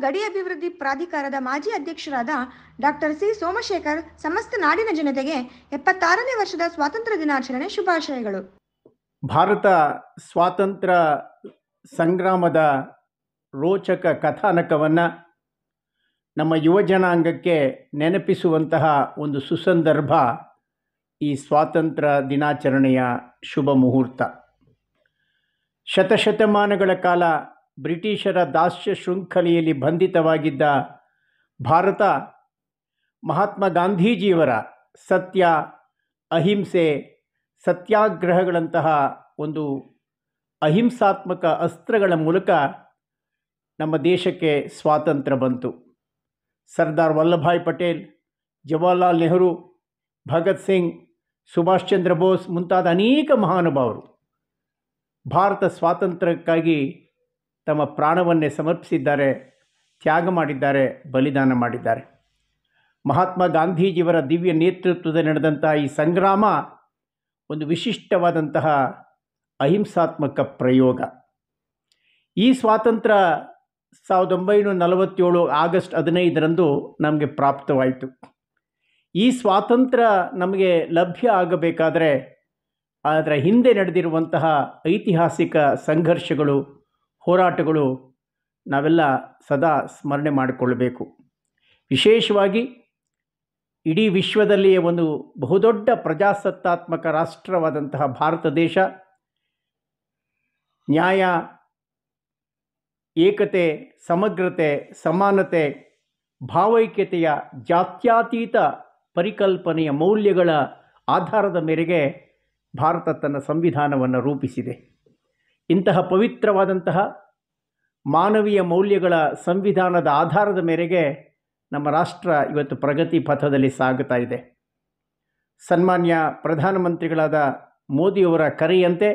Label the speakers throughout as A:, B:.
A: ಗಡಿ ಅಭಿವೃದ್ಧಿ ಪ್ರಾಧಿಕಾರದ ಮಾಜಿ ಅಧ್ಯಕ್ಷರಾದ ಡಾಕ್ಟರ್ ಸಿ ಸೋಮಶೇಖರ್ ಸಮಸ್ತ ನಾಡಿನ ಜನತೆಗೆ ಎಪ್ಪತ್ತಾರನೇ ವರ್ಷದ ಸ್ವಾತಂತ್ರ್ಯ ದಿನಾಚರಣೆ ಶುಭಾಶಯಗಳು.
B: ಭಾರತ ಸ್ವಾತಂತ್ರ್ಯ ಸಂಗ್ರಾಮದ ರೋಚಕ ಕಥಾನಕವನ್ನು ನಮ್ಮ ಯುವ ಜನಾಂಗಕ್ಕೆ ನೆನಪಿಸುವಂತಹ ಒಂದು ಸುಸಂದರ್ಭ ಈ ಸ್ವಾತಂತ್ರ್ಯ ದಿನಾಚರಣೆಯ ಶುಭ ಮುಹೂರ್ತ. ಶತಶತಮಾನಗಳ ಕಾಲ ಬ್ರಿಟಿಷರ ದಾಸ್ಯ ಶೃಂಖಲೆಯಲ್ಲಿ ಬಂಧಿತವಾಗಿದ್ದ ಭಾರತ, ಮಹಾತ್ಮ ಗಾಂಧೀಜಿಯವರ ಸತ್ಯ, ಅಹಿಂಸೆ, ಸತ್ಯಾಗ್ರಹಗಳಂತಹ ಒಂದು ಅಹಿಂಸಾತ್ಮಕ ಅಸ್ತ್ರಗಳ ಮೂಲಕ ನಮ್ಮ ದೇಶಕ್ಕೆ ಸ್ವಾತಂತ್ರ್ಯ ಬಂತು. ಸರ್ದಾರ್ ವಲ್ಲಭಾಯ್ ಪಟೇಲ್, ಜವಾಹರ್ಲಾಲ್ ನೆಹರು, ಭಗತ್ ಸಿಂಗ್, ಸುಭಾಷ್ ಚಂದ್ರ ಬೋಸ್ ಮುಂತಾದ ಅನೇಕ ಮಹಾನುಭಾವರು ಭಾರತ ಸ್ವಾತಂತ್ರ್ಯಕ್ಕಾಗಿ ತಮ್ಮ ಪ್ರಾಣವನ್ನೇ ಸಮರ್ಪಿಸಿದ್ದಾರೆ, ತ್ಯಾಗ ಮಾಡಿದ್ದಾರೆ, ಬಲಿದಾನ ಮಾಡಿದ್ದಾರೆ. ಮಹಾತ್ಮ ಗಾಂಧೀಜಿಯವರ ದಿವ್ಯ ನೇತೃತ್ವದಲ್ಲಿ ನಡೆದಂತಹ ಈ ಸಂಗ್ರಾಮ ಒಂದು ವಿಶಿಷ್ಟವಾದಂತಹ ಅಹಿಂಸಾತ್ಮಕ ಪ್ರಯೋಗ. ಈ ಸ್ವಾತಂತ್ರ್ಯ ಸಾವಿರದ ಒಂಬೈನೂರ ನಲವತ್ತೇಳು ಆಗಸ್ಟ್ ಹದಿನೈದರಂದು ನಮಗೆ ಪ್ರಾಪ್ತವಾಯಿತು. ಈ ಸ್ವಾತಂತ್ರ್ಯ ನಮಗೆ ಲಭ್ಯ ಆಗಬೇಕಾದರೆ, ಅದರ ಹಿಂದೆ ನಡೆದಿರುವಂತಹ ಐತಿಹಾಸಿಕ ಸಂಘರ್ಷಗಳು ಹೋರಾಟಗಳು ನಾವೆಲ್ಲ ಸದಾ ಸ್ಮರಣೆ ಮಾಡಿಕೊಳ್ಳಬೇಕು. ವಿಶೇಷವಾಗಿ ಇಡೀ ವಿಶ್ವದಲ್ಲಿಯೇ ಒಂದು ಬಹುದೊಡ್ಡ ಪ್ರಜಾಸತ್ತಾತ್ಮಕ ರಾಷ್ಟ್ರವಾದಂತಹ ಭಾರತ ದೇಶ, ನ್ಯಾಯ, ಏಕತೆ, ಸಮಗ್ರತೆ, ಸಮಾನತೆ, ಭಾವೈಕ್ಯತೆಯ ಜಾತ್ಯಾತೀತ ಪರಿಕಲ್ಪನೆಯ ಮೌಲ್ಯಗಳ ಆಧಾರದ ಮೇರೆಗೆ ಭಾರತ ತನ್ನ ಸಂವಿಧಾನವನ್ನು ರೂಪಿಸಿದೆ. ಇಂತಹ ಪವಿತ್ರವಾದಂತಹ ಮಾನವೀಯ ಮೌಲ್ಯಗಳ ಸಂವಿಧಾನದ ಆಧಾರದ ಮೇರೆಗೆ ನಮ್ಮ ರಾಷ್ಟ್ರ ಇವತ್ತು ಪ್ರಗತಿ ಪಥದಲ್ಲಿ ಸಾಗುತ್ತಾ ಇದೆ. ಸನ್ಮಾನ್ಯ ಪ್ರಧಾನಮಂತ್ರಿಗಳಾದ ಮೋದಿಯವರ ಕರೆಯಂತೆ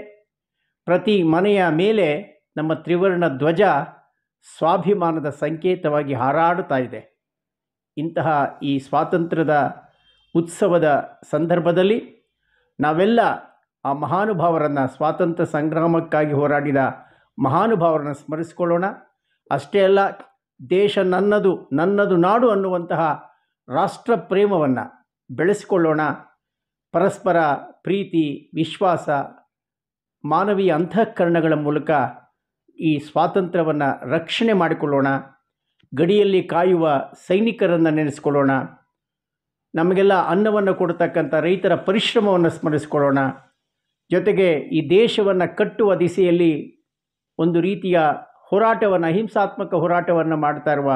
B: ಪ್ರತಿ ಮನೆಯ ಮೇಲೆ ನಮ್ಮ ತ್ರಿವರ್ಣ ಧ್ವಜ ಸ್ವಾಭಿಮಾನದ ಸಂಕೇತವಾಗಿ ಹಾರಾಡುತ್ತಾ ಇದೆ. ಇಂತಹ ಈ ಸ್ವಾತಂತ್ರ್ಯದ ಉತ್ಸವದ ಸಂದರ್ಭದಲ್ಲಿ ನಾವೆಲ್ಲ ಆ ಮಹಾನುಭಾವರನ್ನು ಸ್ವಾತಂತ್ರ್ಯ ಸಂಗ್ರಾಮಕ್ಕಾಗಿ ಹೋರಾಡಿದ ಮಹಾನುಭಾವರನ್ನು ಸ್ಮರಿಸಿಕೊಳ್ಳೋಣ. ಅಷ್ಟೇ ಅಲ್ಲ, ದೇಶ ನನ್ನದು ನನ್ನದು ನಾಡು ಅನ್ನುವಂತಹ ರಾಷ್ಟ್ರ ಪ್ರೇಮವನ್ನು ಬೆಳೆಸಿಕೊಳ್ಳೋಣ. ಪರಸ್ಪರ ಪ್ರೀತಿ, ವಿಶ್ವಾಸ, ಮಾನವೀಯ ಅಂತಃಕರಣಗಳ ಮೂಲಕ ಈ ಸ್ವಾತಂತ್ರ್ಯವನ್ನು ರಕ್ಷಣೆ ಮಾಡಿಕೊಳ್ಳೋಣ. ಗಡಿಯಲ್ಲಿ ಕಾಯುವ ಸೈನಿಕರನ್ನು ನೆನೆಸಿಕೊಳ್ಳೋಣ. ನಮಗೆಲ್ಲ ಅನ್ನವನ್ನು ಕೊಡತಕ್ಕಂಥ ರೈತರ ಪರಿಶ್ರಮವನ್ನು ಸ್ಮರಿಸಿಕೊಳ್ಳೋಣ. ಜೊತೆಗೆ ಈ ದೇಶವನ್ನು ಕಟ್ಟುವ ದಿಸೆಯಲ್ಲಿ ಒಂದು ರೀತಿಯ ಹೋರಾಟವನ್ನು, ಅಹಿಂಸಾತ್ಮಕ ಹೋರಾಟವನ್ನು ಮಾಡ್ತಾ ಇರುವ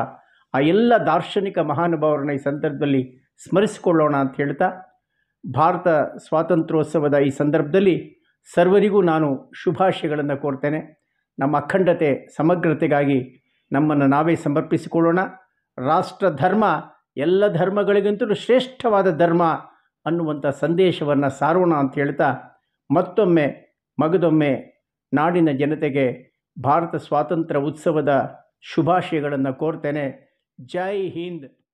B: ಆ ಎಲ್ಲ ದಾರ್ಶನಿಕ ಮಹಾನುಭಾವರನ್ನ ಈ ಸಂದರ್ಭದಲ್ಲಿ ಸ್ಮರಿಸಿಕೊಳ್ಳೋಣ ಅಂತ ಹೇಳ್ತಾ, ಭಾರತ ಸ್ವಾತಂತ್ರ್ಯೋತ್ಸವದ ಈ ಸಂದರ್ಭದಲ್ಲಿ ಸರ್ವರಿಗೂ ನಾನು ಶುಭಾಶಯಗಳನ್ನು ಕೋರ್ತೇನೆ. ನಮ್ಮ ಅಖಂಡತೆ, ಸಮಗ್ರತೆಗಾಗಿ ನಮ್ಮನ್ನು ನಾವೇ ಸಮರ್ಪಿಸಿಕೊಳ್ಳೋಣ. ರಾಷ್ಟ್ರ ಧರ್ಮ, ಎಲ್ಲ ಧರ್ಮಗಳಿಗಿಂತಲೂ ಶ್ರೇಷ್ಠವಾದ ಧರ್ಮ ಅನ್ನುವಂಥ ಸಂದೇಶವನ್ನು ಸಾರೋಣ ಅಂತ ಹೇಳ್ತಾ ಮತ್ತೊಮ್ಮೆ ಮಗದೊಮ್ಮೆ ನಾಡಿನ ಜನತೆಗೆ ಭಾರತ ಸ್ವಾತಂತ್ರ್ಯ ಉತ್ಸವದ ಶುಭಾಶಯಗಳನ್ನು ಕೋರ್ತೇನೆ. ಜೈ ಹಿಂದ್.